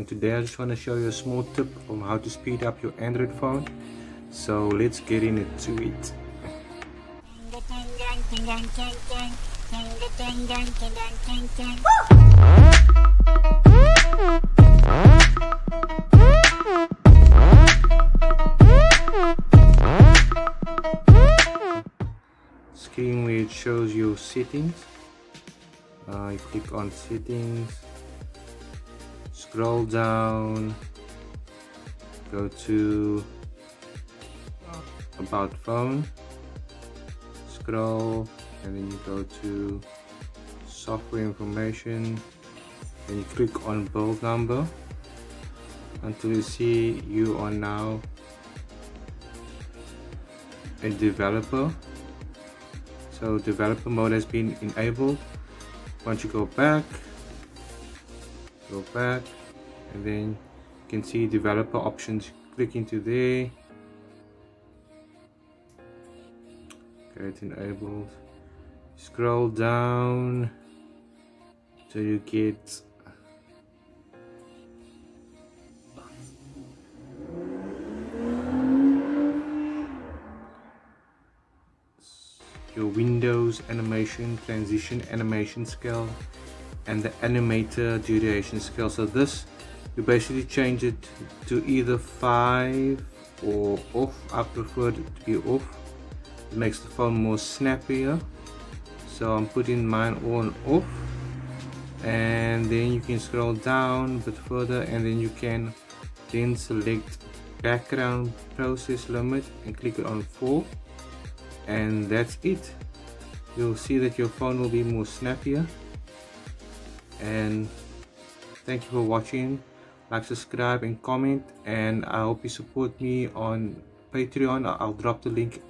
and today I just want to show you a small tip on how to speed up your Android phone. So let's get into it. Screen where it shows your settings. Uh, you click on settings scroll down. Go to about phone. Scroll. And then you go to software information. And you click on build number. Until you see you are now a developer. So developer mode has been enabled. Once you go back go back and then you can see developer options. Click into there. Okay it's enabled. Scroll down till you get your Windows animation, transition animation scale and the animator duration scale. So this, you basically change it to either 5 or off. I prefer it to be off. It makes the phone more snappier. So I'm putting mine on off and then you can scroll down a bit further and then you can then select background process limit and click it on 4 and that's it you'll see that your phone will be more snappier and thank you for watching. Like subscribe and comment and i hope you support me on patreon. I'll drop the link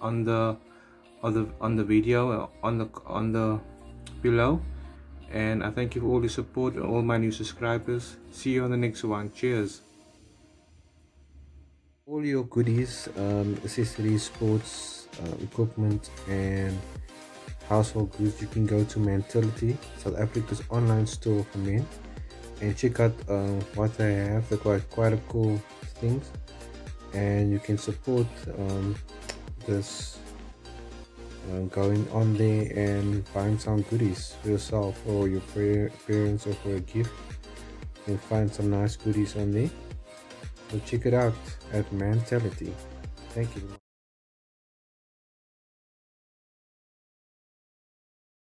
on the on the on the video uh, on the on the below. And i thank you for all the support and all my new subscribers. See you on the next one. Cheers. All your goodies um, accessories sports uh, equipment and household goods you can go to Mantality south africa's online store for men and check out uh, what they have. They've got quite a cool things. And you can support um, this uh, going on there and buying some goodies for yourself or your parents or for a gift you can find some nice goodies on there. So check it out at Mantality. Thank you